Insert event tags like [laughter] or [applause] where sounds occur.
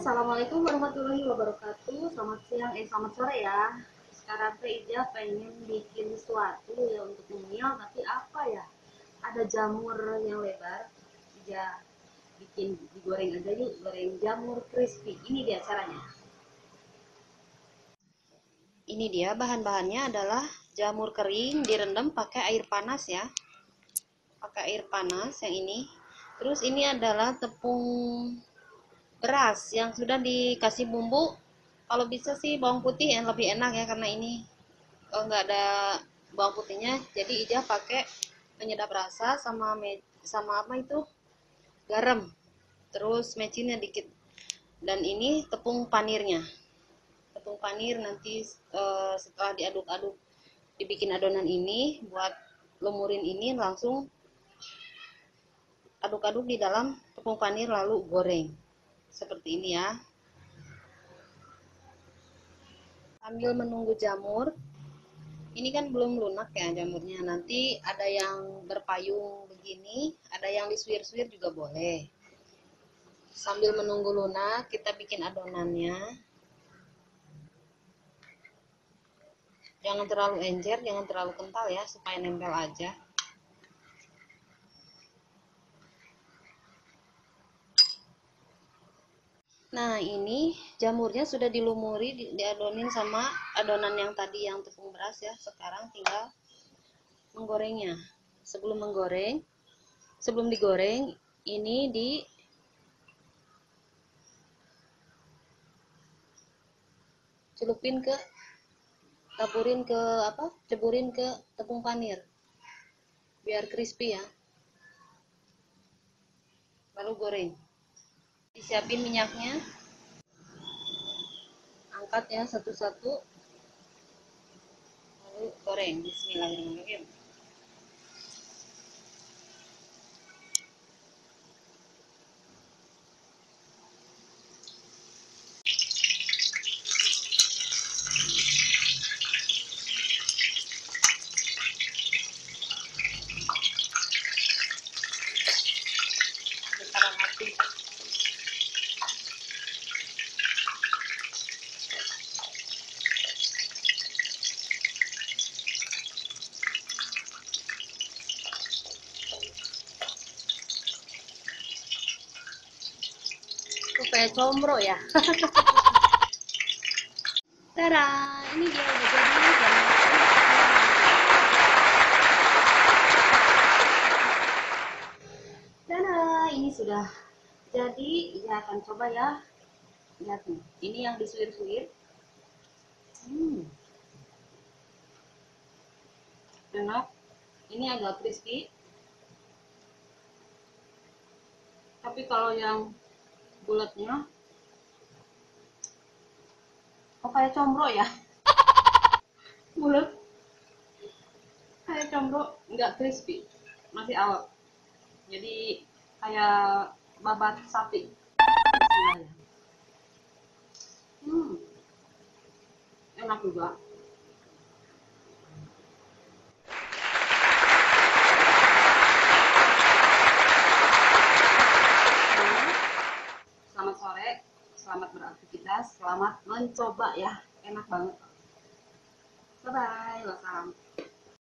Assalamualaikum warahmatullahi wabarakatuh. Selamat siang, eh selamat sore ya. Sekarang teh Ija pengen bikin sesuatu ya untuk ngemil, tapi apa ya? Ada jamur yang lebar. Ija bikin digoreng aja yuk, goreng jamur crispy. Ini dia caranya. Ini dia bahan-bahannya adalah jamur kering direndam pakai air panas ya. Pakai air panas yang ini. Terus ini adalah tepung beras yang sudah dikasih bumbu. Kalau bisa sih bawang putih yang lebih enak ya karena ini oh, nggak ada bawang putihnya. Jadi Ija pakai penyedap rasa sama sama apa itu? Garam. Terus mecinnya dikit. Dan ini tepung panirnya. Tepung panir nanti uh, setelah diaduk-aduk dibikin adonan ini buat lumurin ini langsung aduk-aduk di dalam tepung panir lalu goreng seperti ini ya. Sambil menunggu jamur. Ini kan belum lunak ya jamurnya. Nanti ada yang berpayung begini ada yang disuir-suir juga boleh. Sambil menunggu lunak kita bikin adonannya. Jangan terlalu encer jangan terlalu kental ya supaya nempel aja Nah, ini jamurnya sudah dilumuri, diadonin sama adonan yang tadi yang tepung beras ya. Sekarang tinggal menggorengnya. Sebelum menggoreng, sebelum digoreng, ini di celupin ke taburin ke apa? ceburin ke tepung panir. Biar crispy ya. Lalu goreng disiapin minyaknya. Angkat ya satu-satu. Lalu goreng. Bismillahirrahmanirrahim supaya combro ya. [laughs] Tada, ini dia udah jadi Tada, ini sudah jadi ya akan coba ya. Lihat nih ini yang disuir-suir. Hmm. enak. Ini agak crispy. Tapi kalau yang bulatnya. Kok kayak combro ya? [laughs] Bulat. Kayak combro nggak crispy. Masih awet. Jadi kayak babat sapi. Hmm. Enak juga selamat sore, selamat beraktivitas, selamat mencoba ya, enak banget. Bye bye, wassalam.